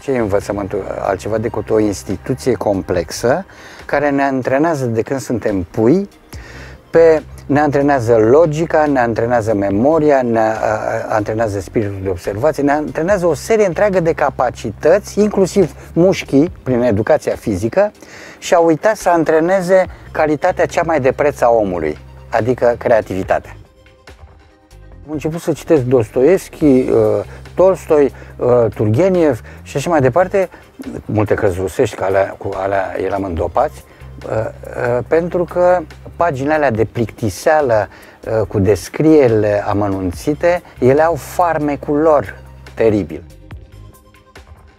Ce e învățământul? Altceva decât o instituție complexă care ne antrenează de când suntem pui pe ne antrenează logica, ne antrenează memoria, ne antrenează spiritul de observație, ne antrenează o serie întreagă de capacități, inclusiv mușchii, prin educația fizică, și a uitat să antreneze calitatea cea mai de preț a omului, adică creativitatea. Am început să citesc Dostoevski, uh, Tolstoi, uh, Turgeniev și așa mai departe, multe cărți rusești, că alea, cu alea eram îndopați, uh, pentru că paginile alea de plictiseală cu descrierile amănunțite, ele au farmecul lor teribil.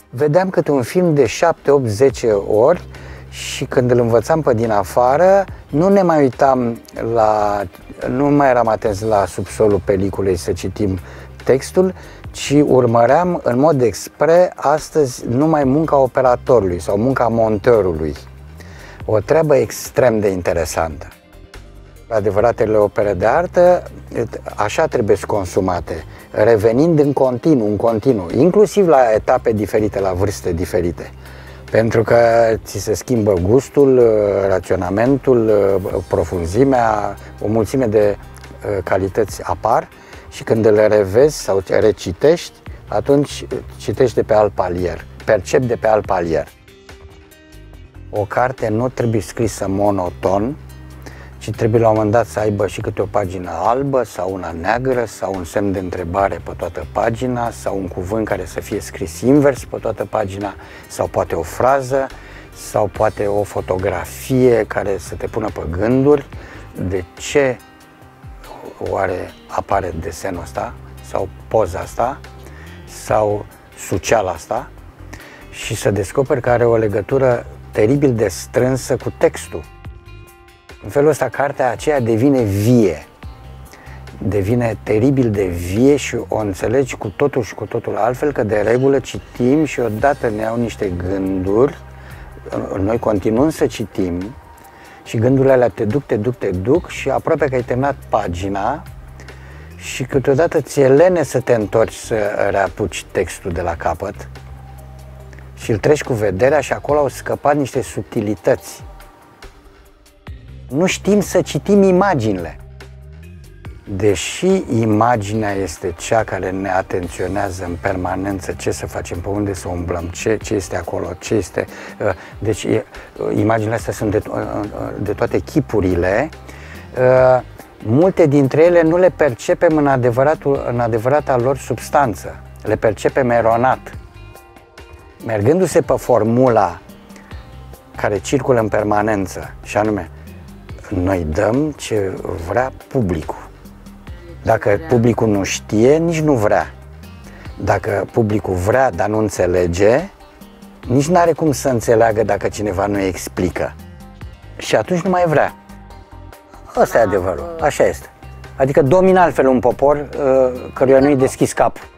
Vedeam câte un film de 7, 8, 10 ori și când îl învățam pe din afară, nu ne mai uitam la, nu mai eram atenți la subsolul peliculei să citim textul, ci urmăream în mod expre astăzi numai munca operatorului sau munca montorului. O treabă extrem de interesantă. Adevăratele opere de artă așa trebuie să consumate, revenind în continuu, în continuu, inclusiv la etape diferite, la vârste diferite. Pentru că ți se schimbă gustul, uh, raționamentul, uh, profunzimea, o mulțime de uh, calități apar și când le revezi sau recitești, atunci citești de pe alt palier, percepi de pe alt palier. O carte nu trebuie scrisă monoton, ci trebuie la un moment dat să aibă și câte o pagină albă sau una neagră sau un semn de întrebare pe toată pagina sau un cuvânt care să fie scris invers pe toată pagina sau poate o frază sau poate o fotografie care să te pună pe gânduri de ce oare apare desenul ăsta sau poza asta sau suceala asta și să descoperi că are o legătură teribil de strânsă cu textul. În felul ăsta, cartea aceea devine vie. Devine teribil de vie și o înțelegi cu totul și cu totul altfel, că de regulă citim și odată ne iau niște gânduri, noi continuăm să citim și gândurile alea te duc, te duc, te duc și aproape că ai terminat pagina și câteodată ți-e lene să te întorci să reapuci textul de la capăt și îl treci cu vederea și acolo au scăpat niște subtilități nu știm să citim imaginile. Deși imaginea este cea care ne atenționează în permanență ce să facem, pe unde să umblăm, ce, ce este acolo, ce este... Uh, deci imaginile astea sunt de, uh, uh, de toate chipurile. Multe dintre ele nu le percepem în, adevăratul, în adevărata lor substanță. Le percepem eronat. Mergându-se pe formula care circulă în permanență, și anume noi dăm ce vrea publicul. Dacă publicul nu știe, nici nu vrea. Dacă publicul vrea, dar nu înțelege, nici nu are cum să înțeleagă dacă cineva nu explică. Și atunci nu mai vrea. Asta e adevărul, așa este. Adică domina altfel un popor uh, căruia nu-i deschis capul.